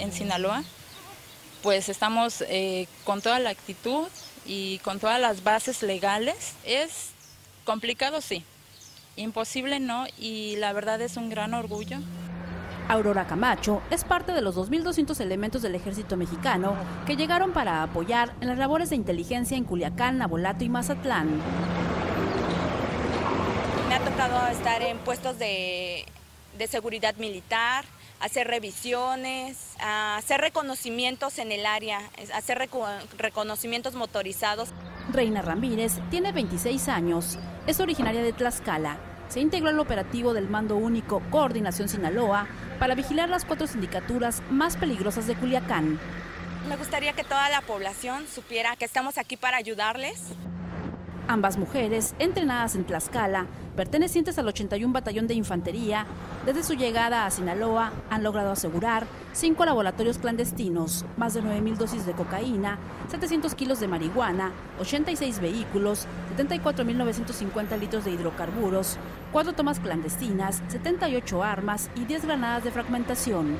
en Sinaloa, pues estamos eh, con toda la actitud y con todas las bases legales. Es complicado, sí, imposible no, y la verdad es un gran orgullo. Aurora Camacho es parte de los 2.200 elementos del ejército mexicano que llegaron para apoyar en las labores de inteligencia en Culiacán, Nabolato y Mazatlán. Me ha tocado estar en puestos de, de seguridad militar, hacer revisiones, hacer reconocimientos en el área, hacer reconocimientos motorizados. Reina Ramírez tiene 26 años, es originaria de Tlaxcala. Se integró al operativo del Mando Único Coordinación Sinaloa para vigilar las cuatro sindicaturas más peligrosas de Culiacán. Me gustaría que toda la población supiera que estamos aquí para ayudarles. Ambas mujeres, entrenadas en Tlaxcala, pertenecientes al 81 Batallón de Infantería, desde su llegada a Sinaloa han logrado asegurar cinco laboratorios clandestinos, más de 9.000 dosis de cocaína, 700 kilos de marihuana, 86 vehículos, 74.950 litros de hidrocarburos, cuatro tomas clandestinas, 78 armas y 10 granadas de fragmentación.